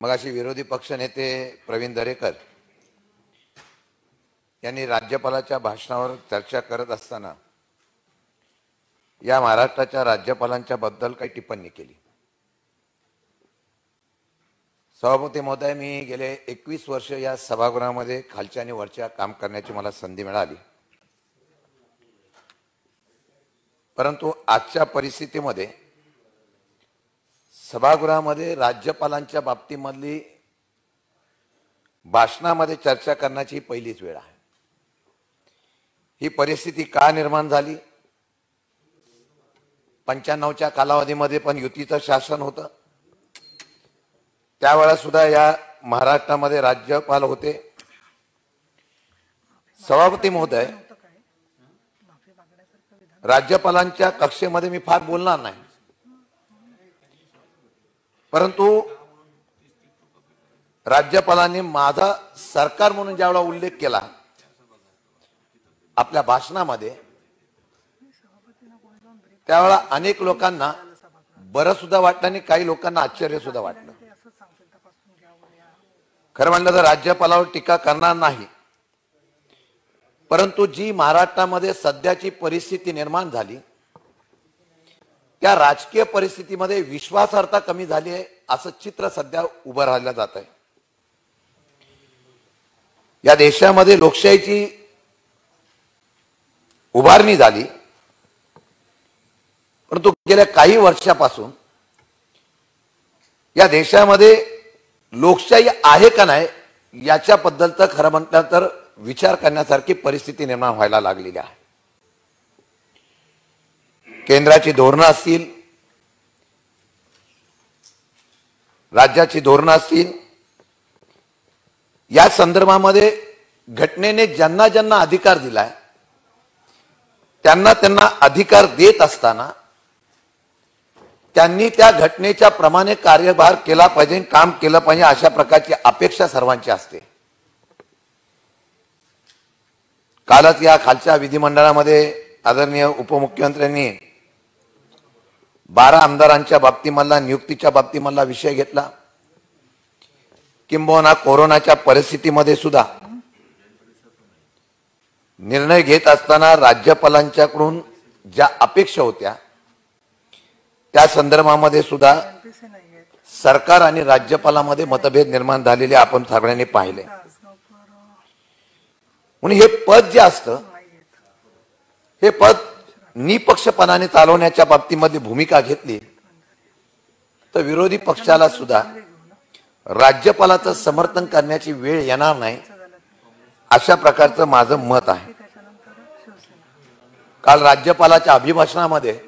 मग अशी विरोधी पक्षनेते प्रवीण दरेकर यांनी राज्यपालाच्या भाषणावर चर्चा करत असताना या महाराष्ट्राच्या राज्यपालांच्या बद्दल काही टिप्पणी केली. सभापती महोदय मी गेले एकवीस वर्ष या सभागृहामध्ये खालच्या आणि वरच्या काम करण्याची मला संधी मिळाली. परंतु आजच्या परिस्थितीमध्ये सभागृहामध्ये राज्यपालांच्या बाबतीमधली भाषणामध्ये चर्चा करण्याची ही पहिलीच वेळ आहे. ही परिस्थिती का निर्माण झाली? पंच्याण्णवच्या कालावधीमध्ये पण युतीचं शासन होतं. त्यावेळा सुद्धा या महाराष्ट्रामध्ये राज्यपाल होते. सभापती महोदय राज्यपालांच्या कक्षेमध्ये मी फार बोलणार नाही. परंतु राज्यपालांनी माझा सरकार म्हणून ज्यावेळा उल्लेख केला आपल्या भाषणामध्ये त्यावेळा अनेक लोकांना बरं सुद्धा वाटलं आणि काही लोकांना आश्चर्य सुद्धा वाटलं. खरं म्हणलं तर राज्यपालावर टीका करणार नाही. परंतु जी महाराष्ट्रामध्ये सध्याची परिस्थिती निर्माण झाली त्या राजकीय परिस्थितीमध्ये विश्वासार्हता कमी झाली आहे असं चित्र सध्या उभं राहिलं जात आहे. या देशामध्ये लोकशाहीची उभारणी झाली. परंतु गेल्या काही वर्षापासून या देशामध्ये लोकशाही आहे का नाही याच्याबद्दलचं खरं म्हटलं तर विचार करण्यासारखी परिस्थिती निर्माण व्हायला लागलेली आहे. केंद्राची धोरणं असतील राज्याची धोरणं असतील या संदर्भामध्ये घटनेने ज्यांना ज्यांना अधिकार दिलाय त्यांना त्यांना अधिकार देत असताना त्यांनी त्या घटनेच्या प्रमाणे कार्यभार केला पाहिजे काम केलं पाहिजे अशा प्रकारची अपेक्षा सर्वांची असते. कालच या खालच्या विधिमंडळामध्ये आदरणीय उपमुख्यमंत्र्यांनी बारा आमदारांच्या बाबतीमधला नियुक्तीच्या बाबतीमधला विषय घेतला. किंबहुना कोरोनाच्या परिस्थितीमध्ये सुद्धा निर्णय घेत असताना राज्यपालांच्याकडून ज्या अपेक्षा होत्या त्या संदर्भामध्ये सुद्धा सरकार आणि राज्यपालामध्ये मतभेद निर्माण झालेले आपण सगळ्यांनी पाहिले. म्हणून हे पद जे असतं हे पद निपक्षपणाने चालवण्याच्या बाबतीमध्ये भूमिका घेतली. तर विरोधी पक्षाला सुद्धा राज्यपालाचं समर्थन करण्याची वेळ येणार नाही अशा प्रकारचं माझं मत आहे. काल राज्यपालाच्या अभिभाषणामध्ये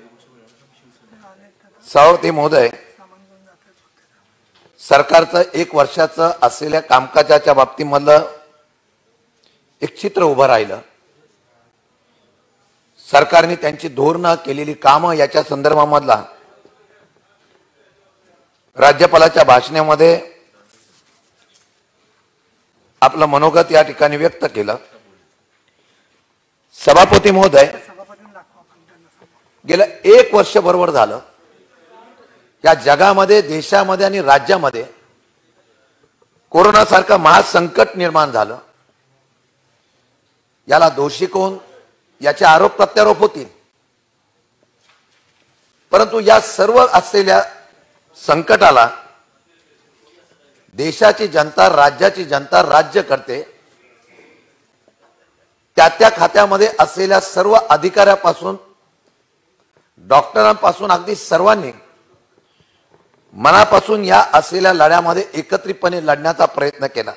सावरते महोदय सरकारचं एक वर्षाचं असलेल्या कामकाजाच्या बाबतीमधलं एक चित्र उभं राहिलं. सरकारने त्यांची धोरणं केलेली कामं याच्या संदर्भामधला राज्यपालाच्या भाषणामध्ये आपलं मनोगत या ठिकाणी व्यक्त केलं. सभापती महोदय गेलं एक वर्ष बरोबर झालं. या जगामध्ये देशामध्ये आणि राज्यामध्ये कोरोनासारखं महासंकट निर्माण झालं. याला दोषी कोण? याचे आरोप प्रत्यारोप होतील. परंतु या सर्व असलेल्या संकटाला देशाची जनता राज्याची जनता राज्य करते. त्या त्या खात्यामध्ये असलेल्या सर्व अधिकाऱ्यापासून डॉक्टरांपासून अगदी सर्वांनी मनापासून या असलेल्या लढ्यामध्ये एकत्रितपणे लढण्याचा प्रयत्न केला.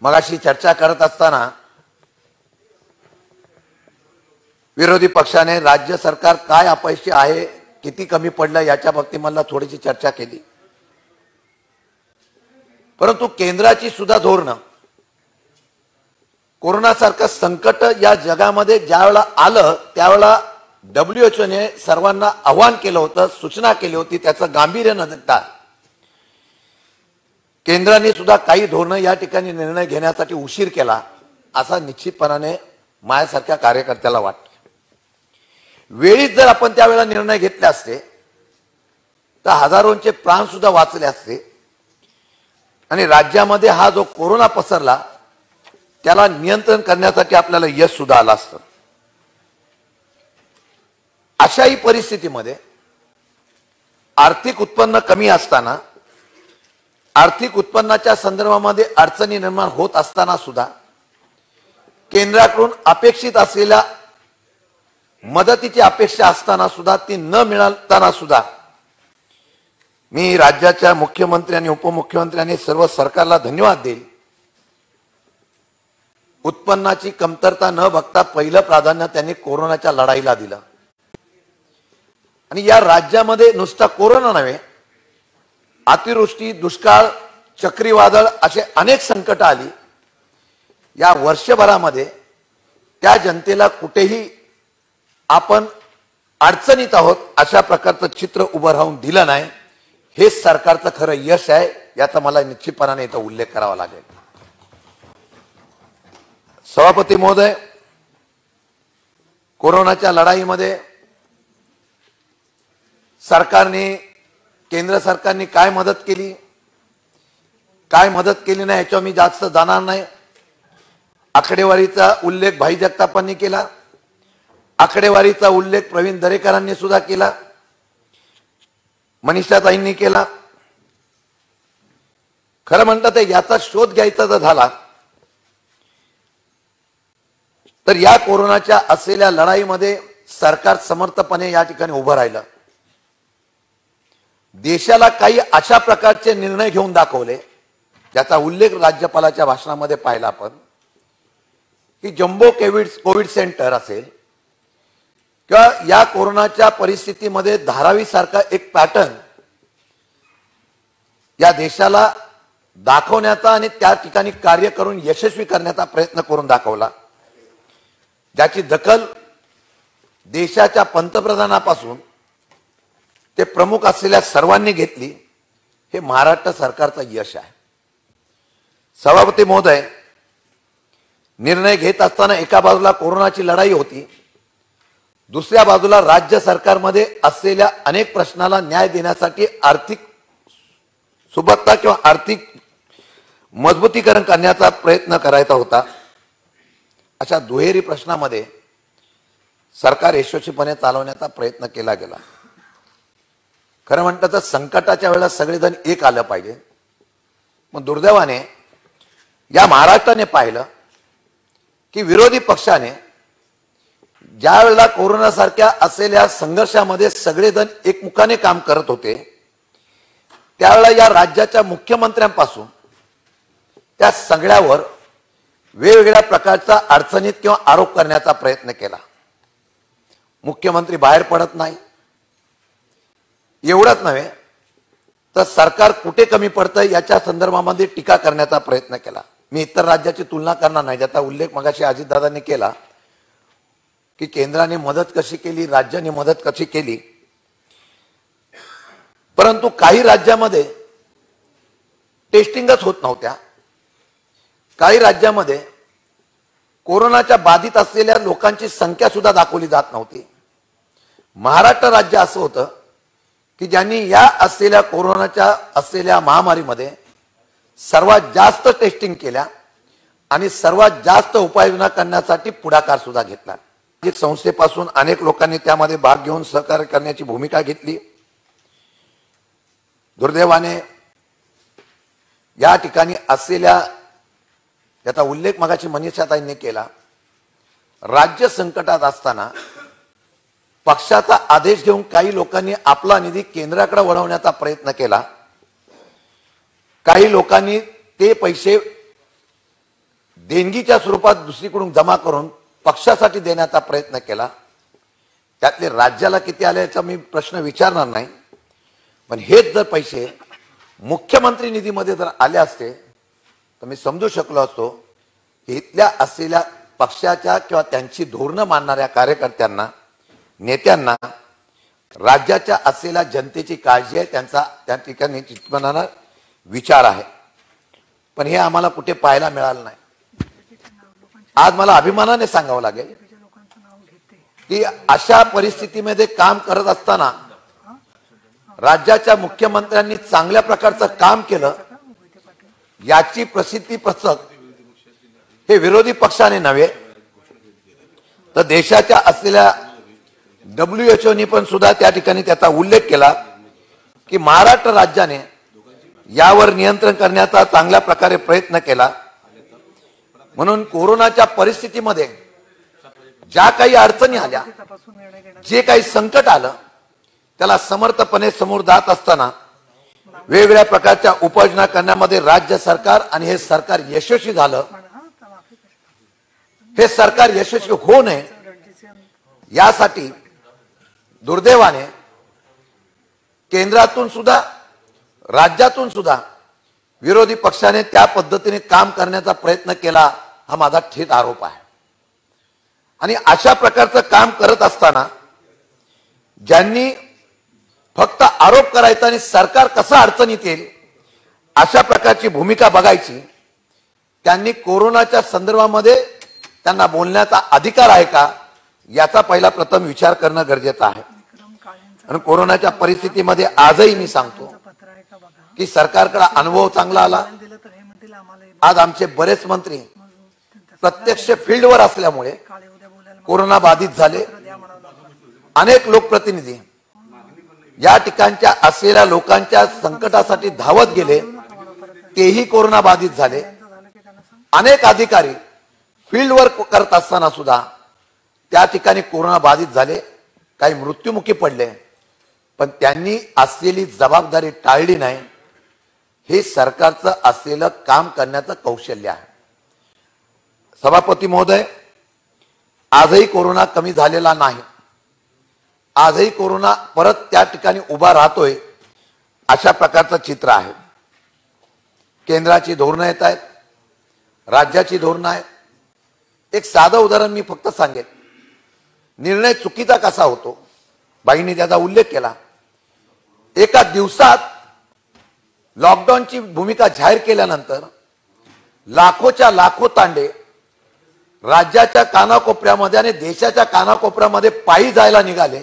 मगाशी चर्चा करत असताना विरोधी पक्षाने राज्य सरकार काय अपयशी आहे किती कमी पडलं याच्या बाबतीत मला थोडीशी चर्चा केली. परंतु केंद्राची सुद्धा धोरणं. कोरोनासारखं संकट या जगामध्ये ज्यावेळेला आलं त्यावेळेला डब्ल्यूएचओने सर्वांना आव्हान केलं होतं सूचना केली होती त्याचं गांभीर्य न देता केंद्राने सुद्धा काही धोरणं या ठिकाणी निर्णय घेण्यासाठी उशीर केला असा निश्चितपणाने माझ्यासारख्या कार्यकर्त्याला वाटतं. वेळीच जर आपण त्यावेळेला निर्णय घेतले असते तर हजारोंचे प्राण सुद्धा वाचले असते. आणि राज्यामध्ये हा जो कोरोना पसरला त्याला नियंत्रण करण्यासाठी आपल्याला यश सुद्धा आलं असतं. अशाही परिस्थितीमध्ये आर्थिक उत्पन्न कमी असताना आर्थिक उत्पन्नाच्या संदर्भामध्ये अडचणी निर्माण होत असताना सुद्धा केंद्राकडून अपेक्षित असलेल्या मदतीची अपेक्षा असताना सुद्धा ती न मिळताना सुद्धा मी राज्याच्या मुख्यमंत्री आणि उपमुख्यमंत्र्यांनी सर्व सरकारला धन्यवाद देईल. उत्पन्नाची कमतरता न बघता पहिलं प्राधान्य त्यांनी कोरोनाच्या लढाईला दिलं. आणि या राज्यामध्ये नुसता कोरोना नव्हे अतिवृष्टी दुष्काळ चक्रीवादळ असे अनेक संकट आली. या वर्षभरामध्ये त्या जनतेला कुठेही आपण अडचणीत आहोत अशा प्रकारचं चित्र उभं राहून दिलं नाही. हेच सरकारचं खरं यश आहे याचा मला निश्चितपणाने इथं उल्लेख करावा लागेल. सभापती महोदय कोरोनाच्या लढाईमध्ये सरकारने केंद्र सरकारने काय मदत केली? काय मदत केली नाही याच्यावर मी जास्त जाणार नाही. आकडेवारीचा उल्लेख भाई जगतापांनी केला. आकडेवारीचा उल्लेख प्रवीण दरेकरांनी सुद्धा केला. मनीषाताईंनी केला. खरं म्हणतात ते याचा शोध घ्यायचा जर झाला तर या कोरोनाच्या असलेल्या लढाईमध्ये सरकार समर्थपणे या ठिकाणी उभं राहिलं. देशाला काही अशा प्रकारचे निर्णय घेऊन दाखवले ज्याचा उल्लेख राज्यपालाच्या भाषणामध्ये पाहिला आपण की जम्बो कोविड कोविड सेंटर असेल किंवा या कोरोनाच्या परिस्थितीमध्ये धारावी सारखा एक पॅटर्न या देशाला दाखवण्याचा आणि त्या ठिकाणी कार्य करून यशस्वी करण्याचा प्रयत्न करून दाखवला ज्याची दखल देशाच्या पंतप्रधानापासून ते प्रमुख असलेल्या सर्वांनी घेतली हे महाराष्ट्र सरकारचं यश आहे. सभापती महोदय निर्णय घेत असताना एका बाजूला कोरोनाची लढाई होती दुसऱ्या बाजूला राज्य सरकारमध्ये असलेल्या अनेक प्रश्नाला न्याय देण्यासाठी आर्थिक सुबत्ता किंवा आर्थिक मजबूतीकरण करण्याचा प्रयत्न करायचा होता. अशा दुहेरी प्रश्नामध्ये सरकार यशस्वीपणे चालवण्याचा प्रयत्न केला गेला. खरं म्हटलं तर संकटाच्या वेळेला सगळेजण एक आलं पाहिजे. मग दुर्दैवाने या महाराष्ट्राने पाहिलं की विरोधी पक्षाने ज्या वेळेला कोरोनासारख्या असलेल्या संघर्षामध्ये सगळेजण एकमुखाने काम करत होते त्यावेळेला या राज्याच्या मुख्यमंत्र्यांपासून त्या सगळ्यावर वेगवेगळ्या प्रकारचा अडचणीत किंवा आरोप करण्याचा प्रयत्न केला. मुख्यमंत्री बाहेर पडत नाही. एवढंच नव्हे तर सरकार कुठे कमी पडतं याच्या संदर्भामध्ये टीका करण्याचा प्रयत्न केला. मी इतर राज्याची तुलना करणार नाही ज्याचा उल्लेख मगाशी अजितदादांनी केला की केंद्राने मदत कशी केली राज्याने मदत कशी केली. परंतु काही राज्यामध्ये टेस्टिंगच होत नव्हत्या. काही राज्यामध्ये कोरोनाच्या बाधित असलेल्या लोकांची संख्या सुद्धा दाखवली जात नव्हती. महाराष्ट्र राज्य असं होतं की ज्यांनी या असलेल्या कोरोनाच्या असलेल्या महामारीमध्ये सर्वात जास्त टेस्टिंग केल्या आणि सर्वात जास्त उपाययोजना करण्यासाठी पुढाकार सुद्धा घेतला. संस्थेपासून अनेक लोकांनी त्यामध्ये भाग घेऊन सहकार्य करण्याची भूमिका घेतली. दुर्दैवाने या ठिकाणी असलेल्या याचा उल्लेख मगाची मनीषाताईंनी केला राज्य संकटात असताना पक्षाचा आदेश घेऊन काही लोकांनी आपला निधी केंद्राकडे वळवण्याचा प्रयत्न केला. काही लोकांनी ते पैसे देणगीच्या स्वरूपात दुसरीकडून जमा करून पक्षासाठी देण्याचा प्रयत्न केला. त्यातले राज्याला किती आले याचा मी प्रश्न विचारणार नाही. पण हेच जर पैसे मुख्यमंत्री निधीमध्ये जर आले असते तर मी समजू शकलो असतो की इथल्या असलेल्या पक्षाच्या किंवा त्यांची धोरणं मानणाऱ्या कार्यकर्त्यांना नेत्यांना राज्याच्या असलेल्या जनतेची काळजी आहे त्यांचा त्या ठिकाणी चित्तमनाला विचार आहे. पण हे आम्हाला कुठे पाहायला मिळालं नाही. आज मला अभिमानाने सांगावं लागेल की अशा परिस्थितीमध्ये काम करत असताना राज्याच्या मुख्यमंत्र्यांनी चांगल्या प्रकारचं काम केलं याची प्रसिद्धी पत्रक हे विरोधी पक्षाने नव्हे तर देशाच्या असलेल्या डब्ल्यू एच ओनी पण सुद्धा त्या ठिकाणी त्याचा उल्लेख केला की महाराष्ट्र राज्याने यावर नियंत्रण करण्याचा चांगल्या प्रकारे प्रयत्न केला. म्हणून कोरोनाच्या परिस्थितीमध्ये ज्या काही अडचणी आल्या जे काही संकट आलं त्याला समर्थपणे समोर जात असताना वेगवेगळ्या प्रकारच्या उपाययोजना करण्यामध्ये राज्य सरकार आणि हे सरकार यशस्वी झालं. हे सरकार यशस्वी होऊ नये यासाठी दुर्दैवाने केंद्रातून सुद्धा राज्यातून सुद्धा विरोधी पक्षाने त्या पद्धतीने काम करण्याचा प्रयत्न केला हा माझा थेट आरोप आहे. आणि अशा प्रकारचं काम करत असताना ज्यांनी फक्त आरोप करायचा आणि सरकार कसं अडचणीत येईल अशा प्रकारची भूमिका बघायची त्यांनी कोरोनाच्या संदर्भामध्ये त्यांना बोलण्याचा अधिकार आहे का? याचा पहिला प्रथम विचार करणं गरजेचं आहे. आणि कोरोनाच्या परिस्थितीमध्ये आजही मी सांगतो की सरकारकडे अनुभव चांगला आला. आज आमचे बरेच मंत्री प्रत्यक्ष फील्डवर असल्यामुळे कोरोना बाधित झाले. अनेक लोकप्रतिनिधी या ठिकाणच्या असलेल्या लोकांच्या संकटासाठी धावत गेले. तेही कोरोना बाधित झाले. अनेक अधिकारी फील्डवर करत असताना सुद्धा त्या ठिकाणी कोरोना बाधित झाले काही मृत्युमुखी पडले पण त्यांनी असलेली जबाबदारी टाळली नाही. हे सरकारचं असलेलं काम करण्याचं कौशल्य आहे. सभापती महोदय आजही कोरोना कमी झालेला नाही. आजही कोरोना परत त्या ठिकाणी उभा राहतोय अशा प्रकारचं चित्र आहे. केंद्राची धोरणं येत आहेत राज्याची धोरणं आहेत. एक साधं उदाहरण मी फक्त सांगेन. निर्णय चुकीचा कसा होतो? बाईंनी त्याचा उल्लेख केला. एका दिवसात लॉकडाऊनची भूमिका जाहीर केल्यानंतर लाखोच्या लाखो तांडे राज्याच्या कानाकोपऱ्यामध्ये आणि देशाच्या कानाकोपऱ्यामध्ये पायी जायला निघाले.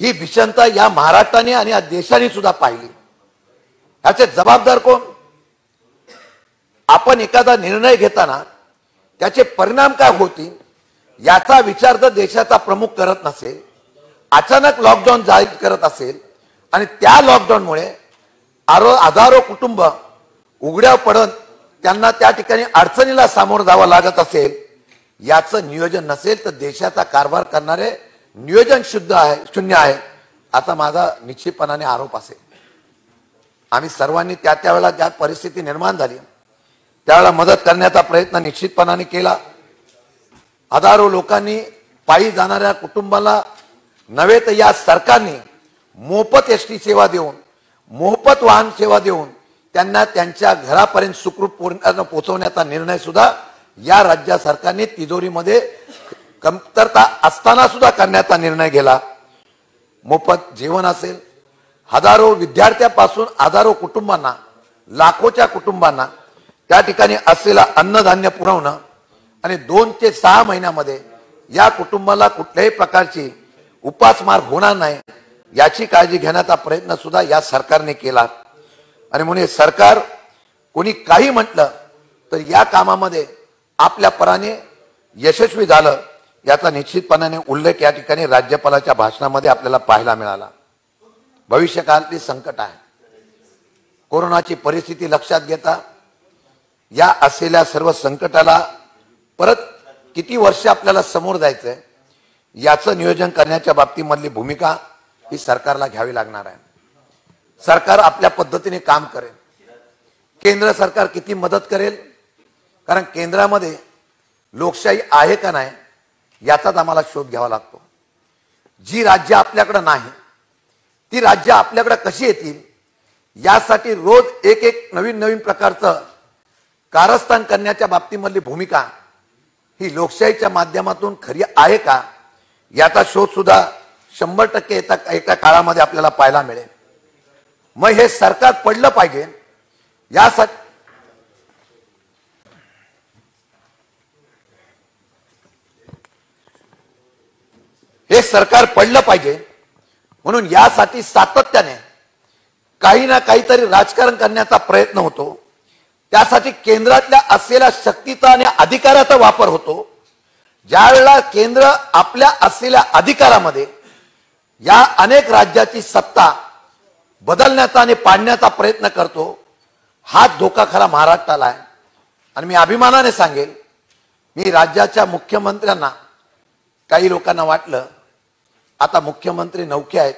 ही भीषणता या महाराष्ट्राने आणि या देशाने सुद्धा पाहिली. याचे जबाबदार कोण? आपण एखादा निर्णय घेताना त्याचे परिणाम काय होतील? याचा विचार जर देशाचा प्रमुख करत नसेल अचानक लॉकडाऊन जाहीर करत असेल आणि त्या लॉकडाऊनमुळे आरो हजारो कुटुंब उघड्या पडत त्यांना त्या ठिकाणी अडचणीला सामोरं जावं लागत असेल याचं नियोजन नसेल तर देशाचा कारभार करणारे नियोजन शुद्ध आहे शून्य आहे असा माझा निश्चितपणाने आरोप असेल. आम्ही सर्वांनी त्या त्यावेळेला ज्या परिस्थिती निर्माण झाली त्यावेळेला मदत करण्याचा प्रयत्न निश्चितपणाने केला. हजारो लोकांनी पायी जाणाऱ्या कुटुंबाला नव्हे तर या सरकारने मोफत एस टी सेवा देऊन मोफत वाहन सेवा देऊन त्यांना त्यांच्या घरापर्यंत सुखरूप पोहोचवण्याचा निर्णय सुद्धा या राज्य सरकारने तिजोरीमध्ये कमतरता असताना सुद्धा करण्याचा निर्णय घेला मोफत जेवण असेल हजारो विद्यार्थ्यापासून हजारो कुटुंबांना लाखोच्या कुटुंबांना त्या ठिकाणी असलेला अन्नधान्य पुरवणं आणि दोन ते सहा महिन्यामध्ये या कुटुंबाला कुठल्याही प्रकारची उपासमार होणार नाही याची काळजी घेण्याचा प्रयत्न सुद्धा या सरकारने केला. आणि म्हणून सरकार कोणी काही म्हटलं तर या कामामध्ये आपल्या पराने यशस्वी झालं याचा निश्चितपणाने उल्लेख या ठिकाणी राज्यपालाच्या भाषणामध्ये आपल्याला पाहायला मिळाला. भविष्यकाळातली संकट आहे. कोरोनाची परिस्थिती लक्षात घेता या असलेल्या सर्व संकटाला किती वर्ष आपल्याला समोर जायचं आहे याचं नियोजन करण्याच्या बाबतीमधली भूमिका ही सरकारला घ्यावी लागणार आहे. सरकार आपल्या पद्धतीने काम करेल. केंद्र सरकार किती मदत करेल? कारण केंद्रामध्ये लोकशाही आहे का नाही याचाच आम्हाला शोध घ्यावा लागतो. जी राज्य आपल्याकडं नाही ती राज्य आपल्याकडं कशी येतील यासाठी रोज एक एक नवीन नवीन प्रकारचं कारस्थान करण्याच्या बाबतीमधली भूमिका ही लोकशाहीच्या माध्यमातून खरी आहे का? याचा शोध सुद्धा शंभर टक्के येता एका काळामध्ये आपल्याला पाहायला मिळेल. मग हे सरकार पडलं पाहिजे. यासाठी हे सरकार पडलं पाहिजे. म्हणून यासाठी सातत्याने काही ना काहीतरी राजकारण करण्याचा प्रयत्न होतो. त्यासाठी केंद्रातल्या असलेल्या शक्तीचा आणि अधिकाराचा वापर होतो. ज्यावेळेला केंद्र आपल्या असलेल्या अधिकारामध्ये या अनेक राज्याची सत्ता बदलण्याचा आणि पाडण्याचा प्रयत्न करतो हा धोका खरा महाराष्ट्राला आहे. आणि मी अभिमानाने सांगेल मी राज्याच्या मुख्यमंत्र्यांना काही लोकांना वाटलं आता मुख्यमंत्री नौके आहेत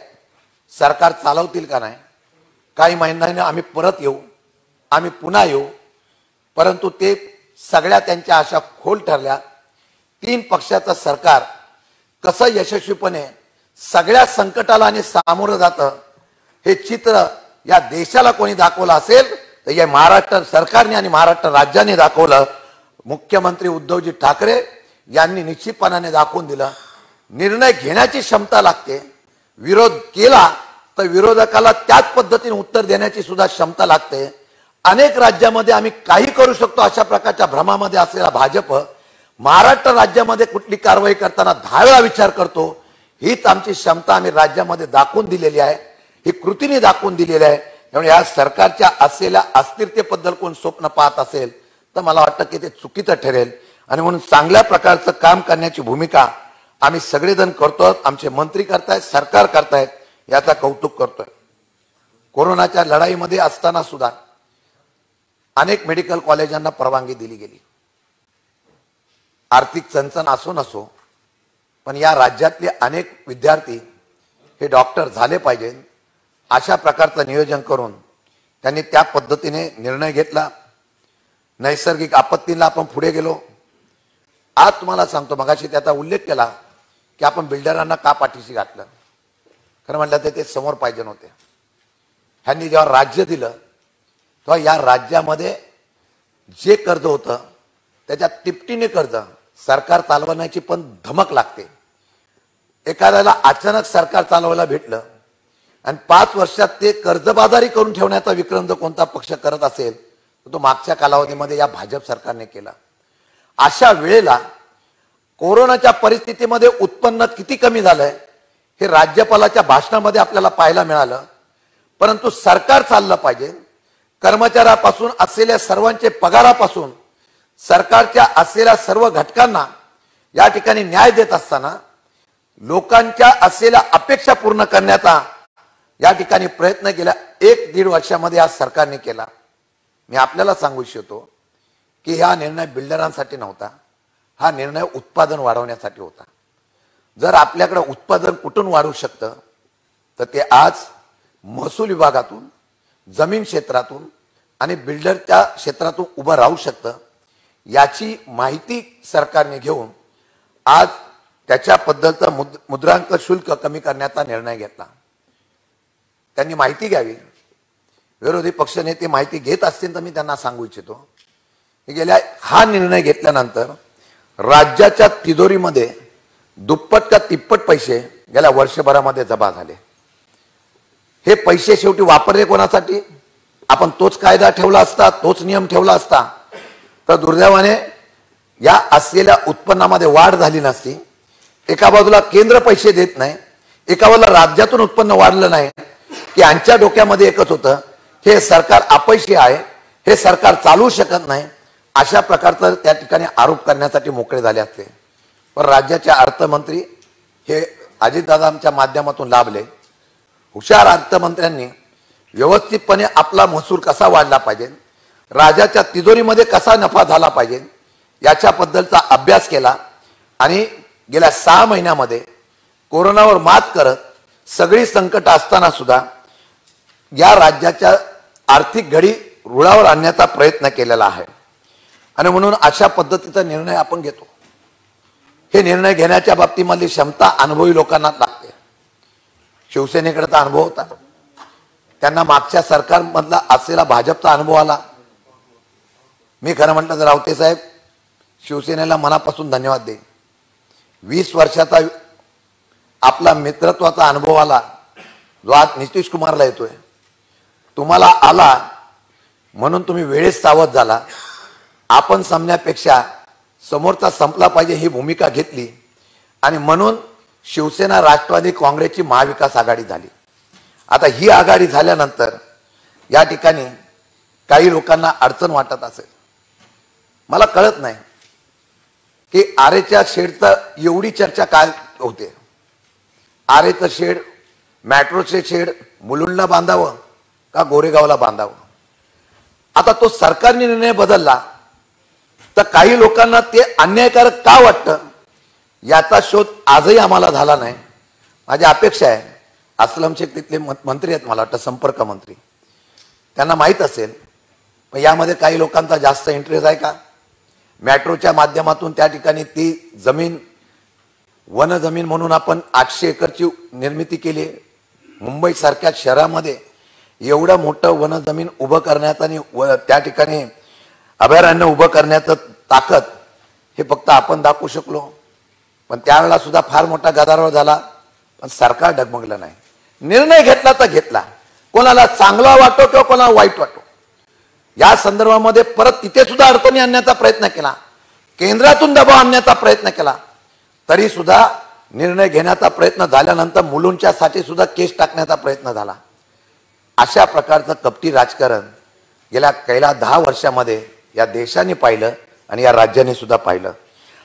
सरकार चालवतील का नाही? काही महिन्याने आम्ही परत येऊ आम्ही पुन्हा येऊ परंतु ते सगळ्या त्यांच्या आशा खोल ठरल्या. तीन पक्षाचं सरकार कसं यशस्वीपणे सगळ्या संकटाला आणि सामोरं जातं हे चित्र या देशाला कोणी दाखवलं असेल तर या महाराष्ट्र सरकारने आणि महाराष्ट्र राज्याने दाखवलं. मुख्यमंत्री उद्धवजी ठाकरे यांनी निश्चितपणाने दाखवून दिलं. निर्णय घेण्याची क्षमता लागते. विरोध केला तर विरोधकाला त्याच पद्धतीने उत्तर देण्याची सुद्धा क्षमता लागते. अनेक राज्यामध्ये आम्ही काही करू शकतो अशा प्रकारच्या भ्रमामध्ये असलेला भाजप महाराष्ट्र राज्यामध्ये कुठली कारवाई करताना दहा वेळा विचार करतो. हीच आमची क्षमता आम्ही राज्यामध्ये दाखवून दिलेली आहे. ही कृतीने दाखवून दिलेली आहे. त्यामुळे या सरकारच्या असलेल्या अस्थिरतेबद्दल कोण स्वप्न पाहत असेल तर मला वाटतं की ते चुकीचं ठरेल. आणि म्हणून चांगल्या प्रकारचं काम करण्याची भूमिका आम्ही सगळेजण करतो आमचे मंत्री करतायत सरकार करतायत याचा कौतुक करतोय. कोरोनाच्या लढाईमध्ये असताना सुद्धा अनेक मेडिकल कॉलेजांना परवानगी दिली गेली. आर्थिक चणचण असो नसो पण या राज्यातले अनेक विद्यार्थी हे डॉक्टर झाले पाहिजे अशा प्रकारचं नियोजन करून त्यांनी त्या पद्धतीने निर्णय घेतला. नैसर्गिक आपत्तीला आपण पुढे गेलो. आज तुम्हाला सांगतो मगाशी त्याचा उल्लेख केला की आपण बिल्डरांना का पाठीशी घातलं? खरं म्हटलं तर ते समोर पाहिजे नव्हते. ह्यांनी जेव्हा राज्य दिलं तेव्हा या राज्यामध्ये जे कर्ज होतं त्याच्या तिपटीने कर्ज सरकार चालवण्याची पण धमक लागते. एखाद्याला अचानक सरकार चालवायला भेटलं आणि पाच वर्षात ते कर्जबाजारी करून ठेवण्याचा विक्रम जर कोणता पक्ष करत असेल तर तो मागच्या कालावधीमध्ये या भाजप सरकारने केला. अशा वेळेला कोरोनाच्या परिस्थितीमध्ये उत्पन्न किती कमी झालंय हे राज्यपालाच्या भाषणामध्ये आपल्याला पाहायला मिळालं. परंतु सरकार चाललं पाहिजे कर्मचाऱ्यापासून असलेल्या सर्वांचे पगारापासून सरकारच्या असलेल्या सर्व घटकांना या ठिकाणी न्याय देत असताना लोकांच्या असलेल्या अपेक्षा पूर्ण करण्याचा या ठिकाणी प्रयत्न केला. एक दीड वर्षामध्ये आज सरकारने केला. मी आपल्याला सांगू इच्छितो की हा निर्णय बिल्डरांसाठी नव्हता. हा निर्णय उत्पादन वाढवण्यासाठी होता. जर आपल्याकडे उत्पादन कुठून वाढू शकतं तर ते आज महसूल विभागातून जमीन क्षेत्रातून आणि बिल्डरच्या क्षेत्रातून उभं राहू शकतं याची माहिती सरकारने घेऊन आज त्याच्याबद्दलचं मुद मुद्रांक शुल्क कमी करण्याचा निर्णय घेतला. त्यांनी माहिती घ्यावी. विरोधी पक्षनेते माहिती घेत असतील तर मी त्यांना सांगू इच्छितो. की गेल्या हा निर्णय घेतल्यानंतर राज्याच्या तिजोरीमध्ये दुप्पट का तिप्पट पैसे गेल्या वर्षभरामध्ये जमा झाले. हे पैसे शेवटी वापरले कोणासाठी? आपण तोच कायदा ठेवला असता तोच नियम ठेवला असता. तर दुर्दैवाने या असलेल्या उत्पन्नामध्ये वाढ झाली नसती. एका बाजूला केंद्र पैसे देत नाही एका बाजूला राज्यातून उत्पन्न वाढलं नाही की यांच्या डोक्यामध्ये एकच होतं हे सरकार अपयशी आहे हे सरकार चालू शकत नाही अशा प्रकारचं त्या ठिकाणी आरोप करण्यासाठी मोकळे झाले असते. पण राज्याचे अर्थमंत्री हे अजितदादांच्या माध्यमातून लाभले. हुशार अर्थमंत्र्यांनी व्यवस्थितपणे आपला महसूल कसा वाढला पाहिजे? राजाच्या तिजोरीमध्ये कसा नफा झाला पाहिजे? याच्याबद्दलचा अभ्यास केला आणि गेल्या सहा महिन्यामध्ये कोरोनावर मात करत सगळी संकट असताना सुद्धा या राज्याच्या आर्थिक घडी रुळावर आणण्याचा प्रयत्न केलेला आहे. आणि म्हणून अशा पद्धतीचा निर्णय आपण घेतो. हे निर्णय घेण्याच्या बाबतीमधली क्षमता अनुभवी लोकांना लागते. शिवसेनेकडचा अनुभव होता. त्यांना मागच्या सरकारमधला असलेला भाजपचा अनुभव आला. मी खरं म्हटलं तर रावते साहेब शिवसेनेला मनापासून धन्यवाद देईन. वीस वर्षाचा आपला मित्रत्वाचा अनुभव आला जो आज नितीश कुमारला येतोय. तुम्हाला आला म्हणून तुम्ही वेळेस सावध झाला. आपण संपण्यापेक्षा समोरचा संपला पाहिजे ही भूमिका घेतली. आणि म्हणून शिवसेना राष्ट्रवादी काँग्रेसची महाविकास आघाडी झाली. आता ही आघाडी झाल्यानंतर या ठिकाणी काही लोकांना अडचण वाटत असेल. मला कळत नाही की आरेच्या शेडचं एवढी चर्चा काय होते? आरेचं शेड मॅट्रोचे शेड मुलुंडला बांधावं का गोरेगावला बांधावं? आता तो सरकारने निर्णय बदलला तर काही लोकांना ते अन्यायकारक का वाटतं? याचा शोध आजही आम्हाला झाला नाही. माझी अपेक्षा आहे अस्लम शेख तिथले मंत्री आहेत मला वाटतं संपर्क मंत्री. त्यांना माहीत असेल पण यामध्ये काही लोकांचा जास्त इंटरेस्ट आहे का? मॅट्रोच्या माध्यमातून त्या ठिकाणी ती जमीन वन जमीन म्हणून आपण आठशे एकरची निर्मिती केली मुंबईसारख्या शहरामध्ये एवढं मोठं वन जमीन उभं करण्याचं आणि व- त्या ठिकाणी अभयारण्य उभं करण्याचं ताकद हे फक्त आपण दाखवू शकलो. पण त्यावेळेला सुद्धा फार मोठा गदारोळ झाला. पण सरकार डगमगलं नाही. निर्णय घेतला तर घेतला. कोणाला चांगला वाटो किंवा कोणाला वाईट वाटो. या संदर्भामध्ये परत तिथे सुद्धा अडचणी आणण्याचा प्रयत्न केला. केंद्रातून दबाव आणण्याचा प्रयत्न केला. तरी सुद्धा निर्णय घेण्याचा प्रयत्न झाल्यानंतर मुलूंच्यासाठी सुद्धा केस टाकण्याचा प्रयत्न झाला. अशा प्रकारचं कपटी राजकारण गेल्या कैला दहा वर्षामध्ये या देशाने पाहिलं आणि या राज्याने सुद्धा पाहिलं.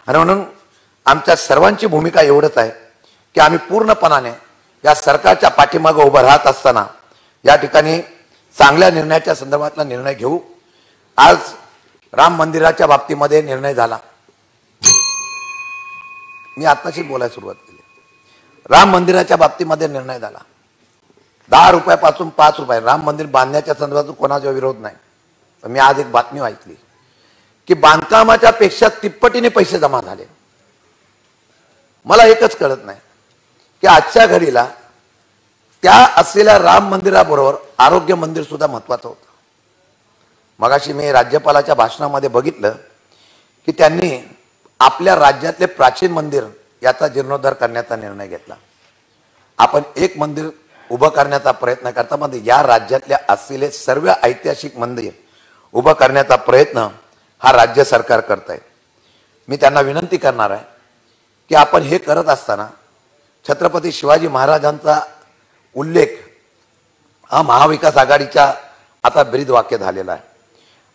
आणि म्हणून आमच्या सर्वांची भूमिका एवढंच आहे की आम्ही पूर्णपणाने या सरकारच्या पाठीमागं उभं राहत असताना या ठिकाणी चांगल्या निर्णयाच्या संदर्भातला निर्णय घेऊ. आज राम मंदिराच्या बाबतीमध्ये निर्णय झाला. मी आत्ताशी बोलायला सुरुवात केली. राम मंदिराच्या बाबतीमध्ये निर्णय झाला. दहा रुपयापासून पाच रुपये. राम मंदिर बांधण्याच्या संदर्भात कोणाचा विरोध नाही. मी आज एक बातमी ऐकली. की बांधकामाच्या पेक्षा तिप्पटीने पैसे जमा झाले. मला एकच कळत नाही. की आजच्या घडीला त्या असलेल्या राम मंदिराबरोबर आरोग्य मंदिर सुद्धा महत्वाचं होतं. मगाशी मी राज्यपालाच्या भाषणामध्ये बघितलं की त्यांनी आपल्या राज्यातले प्राचीन मंदिर याचा जीर्णोद्धार करण्याचा निर्णय घेतला. आपण एक मंदिर उभं करण्याचा प्रयत्न करता म्हणजे या राज्यातल्या असलेले सर्व ऐतिहासिक मंदिर उभं करण्याचा प्रयत्न हा राज्य सरकार करत आहे मी त्यांना विनंती करणार आहे की आपण हे करत असताना छत्रपती शिवाजी महाराजांचा उल्लेख हा महाविकास आघाडीच्या आता ब्रीद वाक्य झालेला आहे.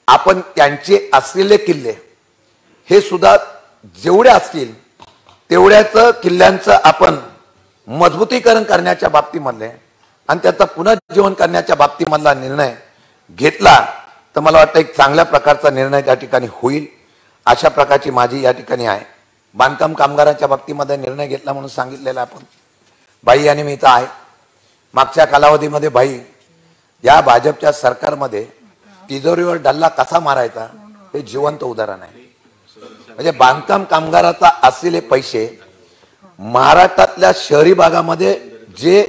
आपण त्यांचे असलेले किल्ले हे सुद्धा जेवढे असतील तेवढ्याचं किल्ल्यांचं आपण मजबूतीकरण करण्याच्या बाबतीमधले आणि त्याचं पुनर्जीवन करण्याच्या बाबतीमधला निर्णय घेतला तर मला वाटतं एक चांगल्या प्रकारचा निर्णय त्या ठिकाणी होईल. अशा प्रकारची माझी या ठिकाणी आहे. बांधकाम कामगारांच्या बाबतीमध्ये निर्णय घेतला म्हणून सांगितलेला आपण. बाई आणि मी आहे. मागच्या कालावधीमध्ये बाई या भाजपच्या सरकारमध्ये तिजोरीवर डल्ला कसा मारायचा हे जिवंत उदाहरण आहे. म्हणजे बांधकाम कामगाराचा असलेले पैसे महाराष्ट्रातल्या शहरी भागामध्ये जे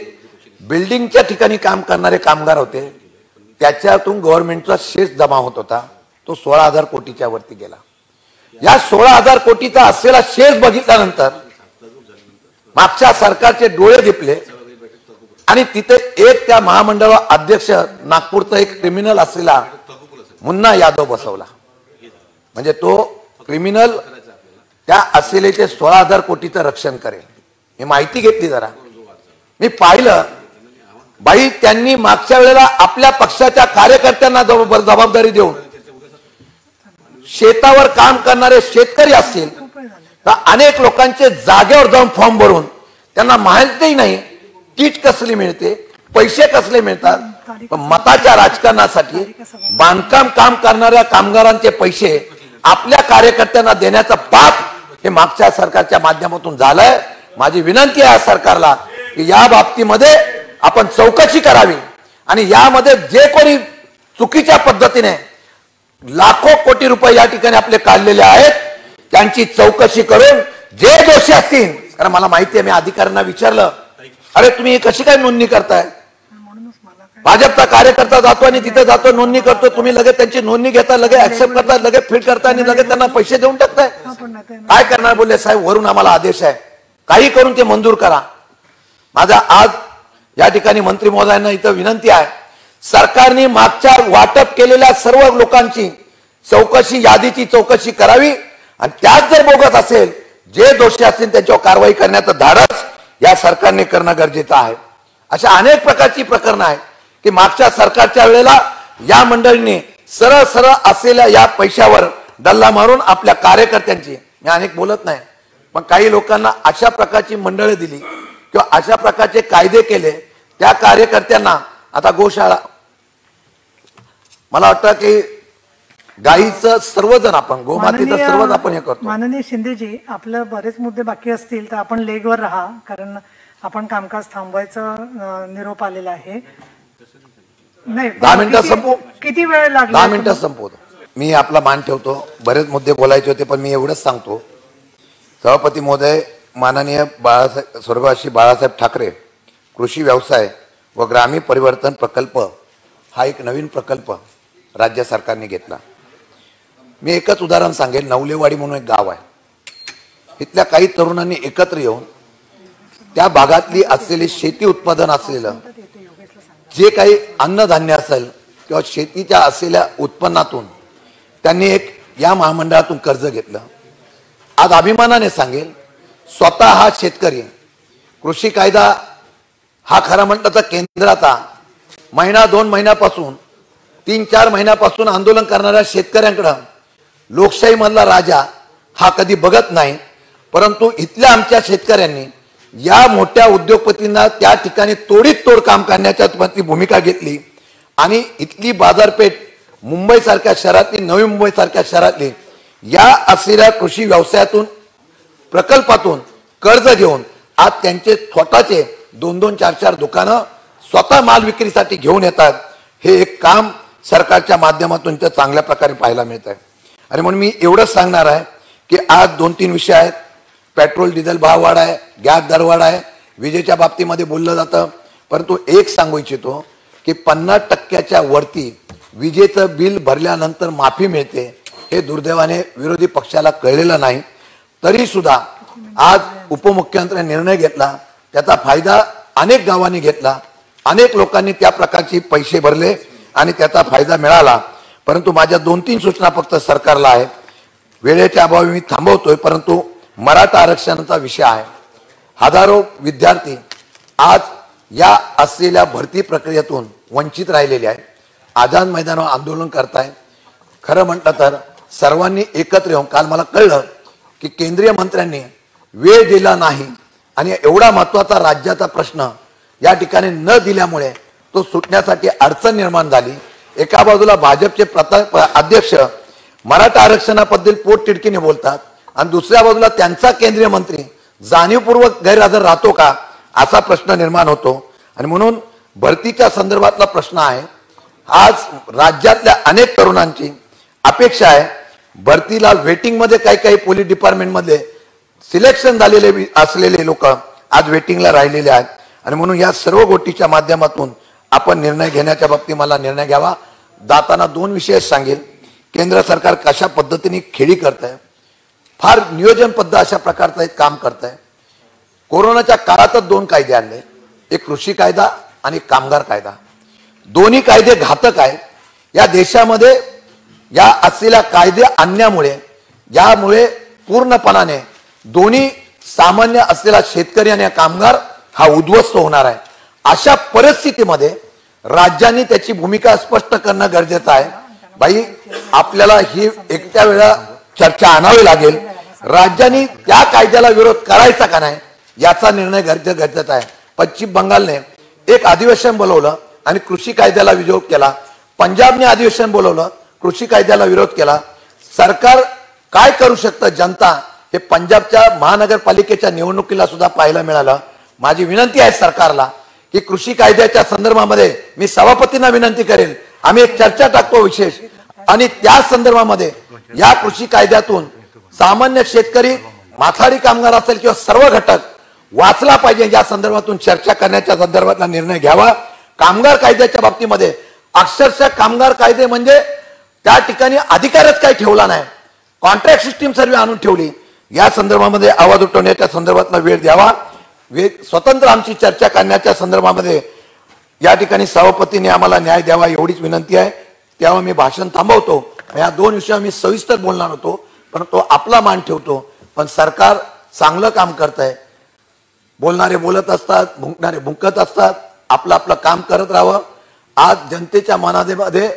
बिल्डिंगच्या ठिकाणी काम करणारे कामगार होते त्याच्यातून गव्हर्नमेंटचा शेष जमा होत होता तो सोळा हजार कोटीच्या वरती गेला. या सोळा हजार कोटीचा असलेला शेष बघितल्यानंतर मागच्या सरकारचे डोळे दिपले आणि तिथे एक त्या महामंडळ अध्यक्ष नागपूरचा एक क्रिमिनल असलेला मुन्ना यादव बसवला. म्हणजे तो क्रिमिनल त्या असलेले सोळा हजार कोटीचं रक्षण करेल. मी माहिती घेतली जरा. मी पाहिलं बाई त्यांनी मागच्या वेळेला आपल्या पक्षाच्या कार्यकर्त्यांना जबाबदारी देऊन शेतावर काम करणारे शेतकरी असतील तर अनेक लोकांचे जागेवर जाऊन फॉर्म भरून त्यांना माहितीही नाही किट कसली मिळते पैसे कसले मिळतात. पण मताच्या राजकारणासाठी बांधकाम काम करणाऱ्या कामगारांचे पैसे आपल्या कार्यकर्त्यांना देण्याचं पाप हे मागच्या सरकारच्या माध्यमातून झालंय. माझी विनंती आहे सरकारला की या बाबतीमध्ये आपण चौकशी करावी आणि यामध्ये जे कोणी चुकीच्या पद्धतीने लाखो कोटी रुपये या ठिकाणी आपले काढलेले आहेत. त्यांची चौकशी करून जे दोषी असतील कारण मला माहिती आहे मी अधिकाऱ्यांना विचारलं अरे तुम्ही कशी काय नोंदणी करताय? भाजपचा कार्यकर्ता जातो आणि तिथे जातो नोंदणी करतो तुम्ही लगेच त्यांची नोंदणी घेता लगेच ऍक्सेप्ट करता लगेच फिट करता आणि लगेच त्यांना पैसे देऊन टाकताय. काय करणार बोलले साहेब वरून आम्हाला आदेश आहे. काही करून ते मंजूर करा. माझा आज या ठिकाणी मंत्री महोदयांना इथं विनंती आहे सरकारने मागच्या वाटप केलेल्या सर्व लोकांची चौकशी यादीची चौकशी करावी. आणि त्यात जर बोगस असेल जे दोषी असतील त्यांच्यावर कारवाई करण्याचं धाडस या सरकारने करणं गरजेचं आहे. अशा अनेक प्रकारची प्रकरणं आहेत की मागच्या सरकारच्या वेळेला या मंडळींनी सरळ सरळ असलेल्या या पैशावर डल्ला मारून आपल्या कार्यकर्त्यांची मी अनेक बोलत नाही पण काही लोकांना अशा प्रकारची मंडळे दिली किंवा अशा प्रकारचे कायदे केले त्या कार्यकर्त्यांना आता गोशाळा मला वाटतं की गाईचं सर्वजण आपण गोमातेचं माननीय- सर्वच आपण हे करतो. माननीय शिंदेजी आपलं बरेच मुद्दे बाकी असतील तर आपण लेगवर राहा कारण आपण कामकाज थांबवायचा अं, निरोप आलेला आहे. नाही दहा किती-? किती वेळ लागला दहा मिनिटात संपवतो मी आपला मान ठेवतो. बरेच मुद्दे बोलायचे होते पण मी एवढंच सांगतो. सभापती महोदय माननीय बाळासाहेब स्वर्गवासी बाळासाहेब ठाकरे कृषी व्यवसाय व ग्रामीण परिवर्तन प्रकल्प हा एक नवीन प्रकल्प. राज्य सरकारने घेतला. मी एकच उदाहरण सांगेल नवलेवाडी म्हणून एक गाव आहे. इथल्या काही तरुणांनी एकत्र येऊन त्या भागातली असलेली शेती उत्पादन असलेलं जे काही अन्नधान्य असेल किंवा शेतीच्या असलेल्या उत्पन्नातून त्यांनी एक या महामंडळातून कर्ज घेतलं. आज अभिमानाने सांगेल स्वतः हा शेतकरी कृषी कायदा हा खरा म्हटलं तर केंद्राचा महिना दोन महिन्यापासून तीन चार महिन्यापासून आंदोलन करणाऱ्या शेतकऱ्यांकडं लोकशाहीमधला राजा हा कधी बघत नाही परंतु इथल्या आमच्या शेतकऱ्यांनी या मोठ्या उद्योगपतींना त्या ठिकाणी तोडीत तोड काम करण्याच्या ती भूमिका घेतली. आणि इथली बाजारपेठ मुंबईसारख्या शहरातली नवी मुंबईसारख्या शहरातली या असलेल्या कृषी व्यवसायातून प्रकल्पातून कर्ज घेऊन आज त्यांचे स्वतःचे दोन दोन चार चार दुकानं स्वतः माल विक्रीसाठी घेऊन येतात. हे एक काम सरकारच्या माध्यमातून ते चांगल्या प्रकारे पाहायला मिळत आहे. आणि म्हणून मी एवढंच सांगणार आहे की आज दोन तीन विषय आहेत. पेट्रोल डिझेल भाववाढ आहे गॅस दरवाढ आहे. विजेच्या बाबतीमध्ये बोललं जातं. परंतु एक सांगू इच्छितो की पन्नास टक्क्याच्या वरती विजेचं बिल भरल्यानंतर माफी मिळते हे दुर्दैवाने विरोधी पक्षाला कळलेलं नाही. तरीसुद्धा आज उपमुख्यमंत्र्यांनी निर्णय घेतला. त्याचा फायदा अनेक गावांनी घेतला. अनेक लोकांनी त्या प्रकारचे पैसे भरले. आणि त्याचा फायदा मिळाला. परंतु माझ्या दोन तीन सूचना फक्त सरकारला आहेत. वेळेच्या अभावी मी थांबवतोय परंतु मराठा आरक्षणाचा विषय आहे. हजारो विद्यार्थी आज या असलेल्या भरती प्रक्रियेतून वंचित राहिलेले आहेत. आझाद मैदानावर आंदोलन करताय. खरं म्हटलं तर सर्वांनी एकत्र येऊन काल मला कळलं की केंद्रीय मंत्र्यांनी वेळ दिला नाही. आणि एवढा महत्त्वाचा राज्याचा प्रश्न या ठिकाणी न दिल्यामुळे तो सुटण्यासाठी अडचण निर्माण झाली. एका बाजूला भाजपचे प्रता अध्यक्ष मराठा आरक्षणाबद्दल पोटतिडकीने बोलतात आणि दुसऱ्या बाजूला त्यांचा केंद्रीय मंत्री जाणीवपूर्वक गैरहजर राहतो का असा प्रश्न निर्माण होतो. आणि म्हणून भरतीच्या संदर्भातला प्रश्न आहे आज राज्यातल्या अनेक तरुणांची अपेक्षा आहे भरतीला वेटिंगमध्ये काही काही पोलीस डिपार्टमेंटमध्ये सिलेक्शन झालेले असलेले लोक आज वेटिंगला राहिलेले आहेत. आणि म्हणून या सर्व गोष्टीच्या माध्यमातून आपण निर्णय घेण्याच्या बाबतीत मला निर्णय घ्यावा. जाताना दोन विषय सांगेल. केंद्र सरकार कशा पद्धतीने खेळी करत आहे फार नियोजनबद्ध अशा प्रकारचं एक काम करत आहे कोरोनाच्या काळातच दोन कायदे आणले. एक कृषी कायदा आणि कामगार कायदा. दोन्ही कायदे घातक आहे या देशामध्ये या असलेल्या कायदे आणण्यामुळे यामुळे पूर्णपणाने दोन्ही सामान्य असलेला शेतकरी आणि कामगार हा उद्ध्वस्त होणार आहे. अशा परिस्थितीमध्ये राज्यांनी त्याची भूमिका स्पष्ट करणं गरजेचं आहे. बाई आपल्याला ही एकट्या वेळा चर्चा आणावी लागेल. राज्यांनी त्या कायद्याला विरोध करायचा का नाही याचा निर्णय गरजे गरजेचा आहे. पश्चिम बंगालने एक अधिवेशन बोलवलं आणि कृषी कायद्याला विरोध केला. पंजाबने अधिवेशन बोलवलं कृषी कायद्याला विरोध केला. सरकार काय करू शकतं जनता हे पंजाबच्या महानगरपालिकेच्या निवडणुकीला सुद्धा पाहायला मिळालं. माझी विनंती आहे सरकारला की कृषी कायद्याच्या संदर्भामध्ये मी सभापतींना विनंती करेन. आम्ही एक चर्चा टाकतो विशेष. आणि त्या संदर्भामध्ये या कृषी कायद्यातून सामान्य शेतकरी माथाडी कामगार असेल किंवा सर्व घटक वाचला पाहिजे या संदर्भातून चर्चा करण्याच्या संदर्भातला निर्णय घ्यावा. कामगार कायद्याच्या बाबतीमध्ये अक्षरशः कामगार कायदे म्हणजे त्या ठिकाणी अधिकारच काही ठेवला नाही. कॉन्ट्रॅक्ट सिस्टीम सर्व आणून ठेवली. या संदर्भामध्ये आवाज उठवण्याच्या संदर्भातला वेळ द्यावा. वेग स्वतंत्र आमची चर्चा करण्याच्या संदर्भामध्ये या ठिकाणी सभापतीने आम्हाला न्याय द्यावा एवढीच विनंती आहे. तेव्हा मी भाषण थांबवतो या दोन विषयावर मी सविस्तर बोलणार होतो पण तो आपला मान ठेवतो. पण सरकार चांगलं काम करत आहे बोलणारे बोलत असतात भुंकणारे भुंकत असतात आपलं आपलं काम करत राहावं. आज जनतेच्या मनामध्ये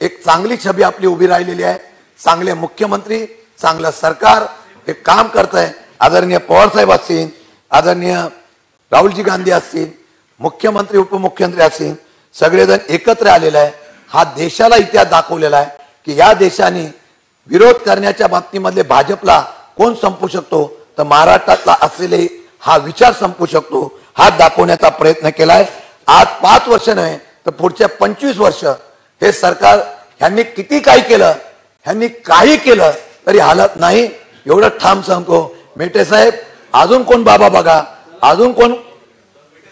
एक चांगली छबी आपली उभी राहिलेली आहे. चांगले मुख्यमंत्री चांगलं सरकार हे काम करत आहे आदरणीय पवारसाहेब असतील आदरणीय राहुलजी गांधी असतील मुख्यमंत्री उपमुख्यमंत्री असतील सगळेजण एकत्र आलेले आहे. हा देशाला इतिहास दाखवलेला आहे की या देशाने विरोध करण्याच्या बाबतीमधले भाजपला कोण संपू शकतो? तर महाराष्ट्रातला असलेले हा विचार संपू शकतो हा दाखवण्याचा प्रयत्न केलाय. आज पाच वर्ष नव्हे तर पुढच्या पंचवीस वर्ष हे सरकार ह्यांनी किती काही केलं ह्यांनी काही केलं तरी हालत नाही. एवढं ठाम सांगतो मेटे साहेब अजून कोण बाबा बघा? अजून कोण?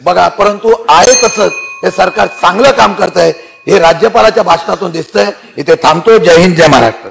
बघा परंतु आहे तसंच हे सरकार चांगलं काम करत आहे हे राज्यपालाच्या भाषणातून दिसतंय. इथे थांबतो जय हिंद जय महाराष्ट्र.